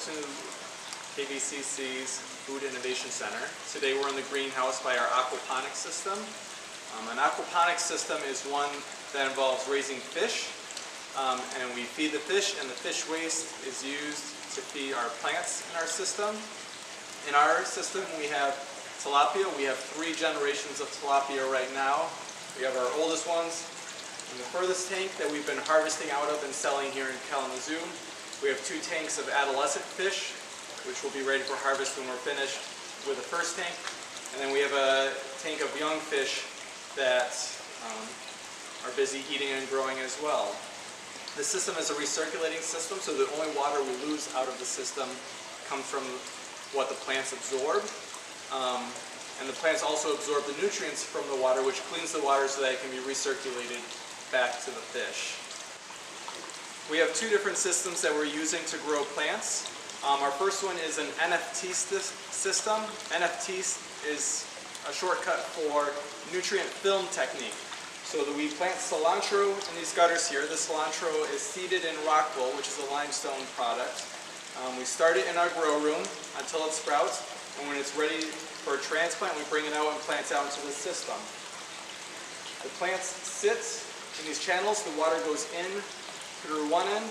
to KVCC's Food Innovation Center. Today we're in the greenhouse by our aquaponics system. Um, an aquaponics system is one that involves raising fish um, and we feed the fish and the fish waste is used to feed our plants in our system. In our system we have tilapia. We have three generations of tilapia right now. We have our oldest ones in the furthest tank that we've been harvesting out of and selling here in Kalamazoo. We have two tanks of adolescent fish, which will be ready for harvest when we're finished with the first tank. And then we have a tank of young fish that um, are busy eating and growing as well. The system is a recirculating system, so the only water we lose out of the system comes from what the plants absorb. Um, and the plants also absorb the nutrients from the water, which cleans the water so that it can be recirculated back to the fish. We have two different systems that we're using to grow plants. Um, our first one is an NFT system. NFT is a shortcut for nutrient film technique. So we plant cilantro in these gutters here. The cilantro is seeded in rock wool, which is a limestone product. Um, we start it in our grow room until it sprouts, and when it's ready for transplant, we bring it out and plant it out into the system. The plants sit in these channels. The water goes in through one end,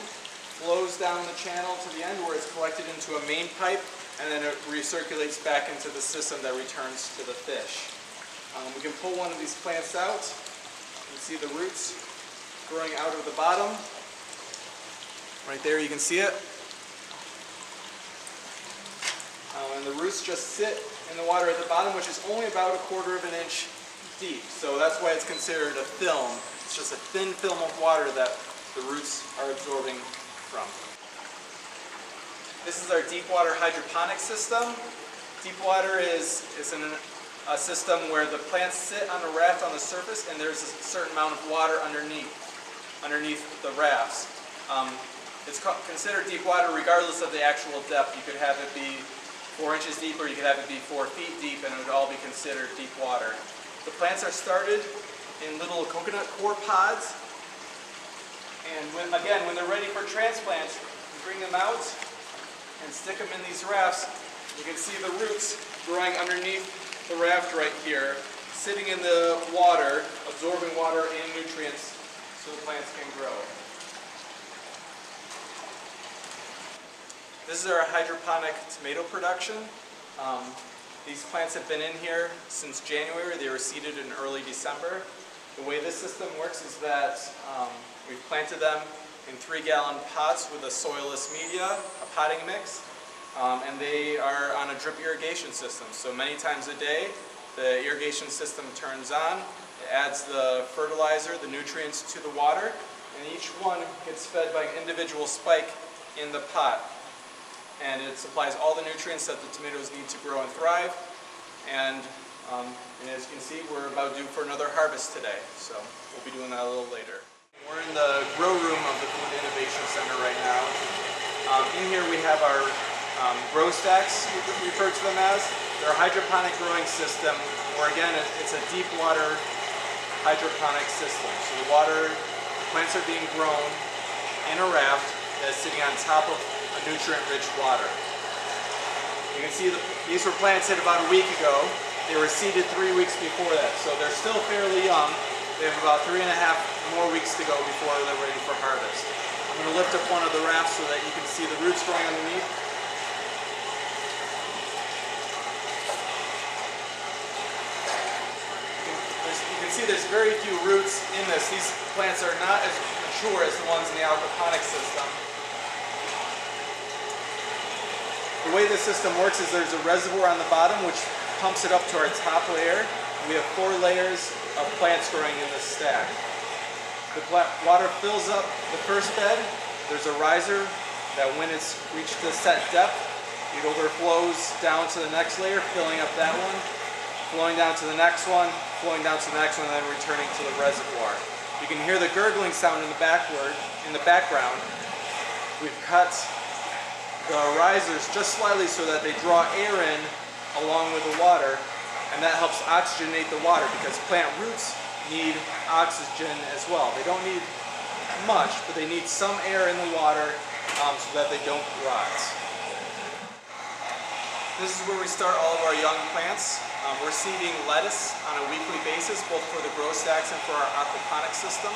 flows down the channel to the end where it's collected into a main pipe, and then it recirculates back into the system that returns to the fish. Um, we can pull one of these plants out. You can see the roots growing out of the bottom. Right there, you can see it. Um, and the roots just sit in the water at the bottom, which is only about a quarter of an inch deep. So that's why it's considered a film. It's just a thin film of water that the roots are absorbing from. This is our deep water hydroponic system. Deep water is, is an, a system where the plants sit on a raft on the surface and there's a certain amount of water underneath, underneath the rafts. Um, it's considered deep water regardless of the actual depth. You could have it be four inches deep or you could have it be four feet deep and it would all be considered deep water. The plants are started in little coconut coir pods and when, again, when they're ready for transplants, bring them out and stick them in these rafts. You can see the roots growing underneath the raft right here, sitting in the water, absorbing water and nutrients so the plants can grow. This is our hydroponic tomato production. Um, these plants have been in here since January. They were seeded in early December. The way this system works is that um, We've planted them in three gallon pots with a soilless media, a potting mix, um, and they are on a drip irrigation system. So many times a day, the irrigation system turns on, it adds the fertilizer, the nutrients to the water, and each one gets fed by an individual spike in the pot. And it supplies all the nutrients that the tomatoes need to grow and thrive. And, um, and as you can see, we're about due for another harvest today. So we'll be doing that a little later. We're in the grow room of the Food Innovation Center right now. Um, in here we have our um, grow stacks, we refer to them as. They're a hydroponic growing system where again it's a deep water hydroponic system. So the water, the plants are being grown in a raft that's sitting on top of a nutrient-rich water. You can see the, these were planted about a week ago. They were seeded three weeks before that, so they're still fairly young. They have about three and a half more weeks to go before they're ready for harvest. I'm going to lift up one of the rafts so that you can see the roots growing underneath. You can see there's very few roots in this. These plants are not as mature as the ones in the aquaponics system. The way this system works is there's a reservoir on the bottom which pumps it up to our top layer. We have four layers of plants growing in this stack. The water fills up the first bed. There's a riser that when it's reached the set depth, it overflows down to the next layer, filling up that one, flowing down to the next one, flowing down to the next one, and then returning to the reservoir. You can hear the gurgling sound in the backward, in the background. We've cut the risers just slightly so that they draw air in along with the water and that helps oxygenate the water because plant roots need oxygen as well. They don't need much, but they need some air in the water um, so that they don't rot. This is where we start all of our young plants. Um, we're seeding lettuce on a weekly basis, both for the grow stacks and for our aquaponics system.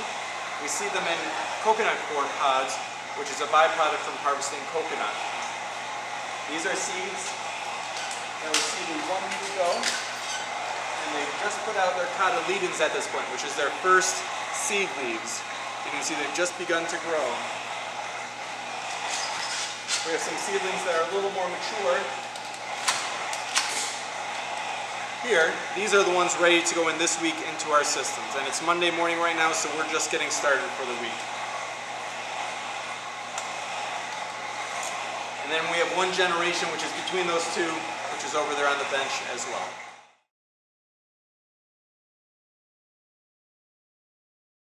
We seed them in coconut coir pods, which is a byproduct from harvesting coconut. These are seeds that were seeded one week ago, and they've just put out their cotyledons at this point, which is their first seed leaves. You can see they've just begun to grow. We have some seedlings that are a little more mature. Here, these are the ones ready to go in this week into our systems. And it's Monday morning right now, so we're just getting started for the week. And then we have one generation, which is between those two, is over there on the bench as well.